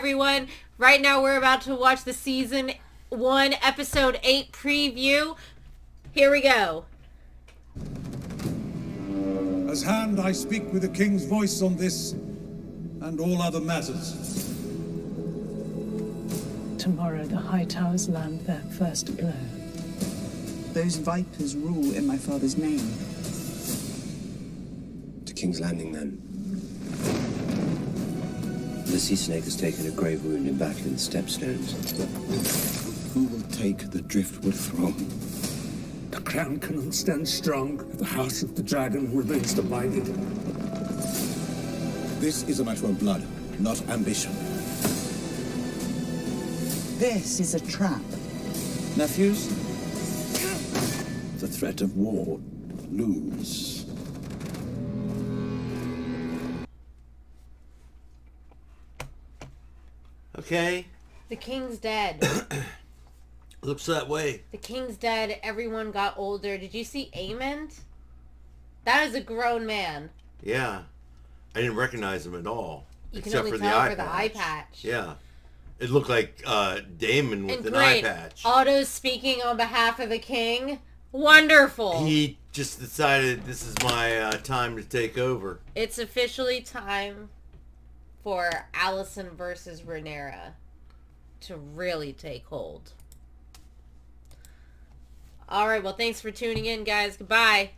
everyone. Right now we're about to watch the season 1 episode 8 preview. Here we go. As hand, I speak with the king's voice on this and all other matters. Tomorrow the Hightowers land their first blow. Those vipers rule in my father's name. To King's Landing, then. The sea snake has taken a grave wound in battle in the Stepstones. Who will take the driftwood throne? The crown cannot stand strong if the House of the Dragon remains divided. This is a matter of blood, not ambition. This is a trap. Nephews? The threat of war looms. Okay. The king's dead. Looks that way. the king's dead. Everyone got older. Did you see Aemond? That is a grown man. Yeah. I didn't recognize him at all. You can except only for tell the eye for the patch. eye patch. Yeah. It looked like uh, Daemon with And an great. eye patch. Otto's speaking on behalf of the king. Wonderful. He just decided this is my uh, time to take over. It's officially time for Alicent versus Rhaenyra to really take hold. All right, well, thanks for tuning in, guys. Goodbye.